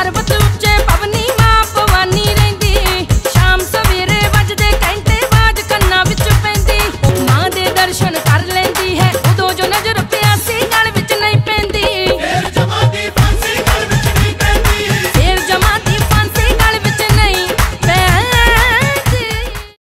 out of a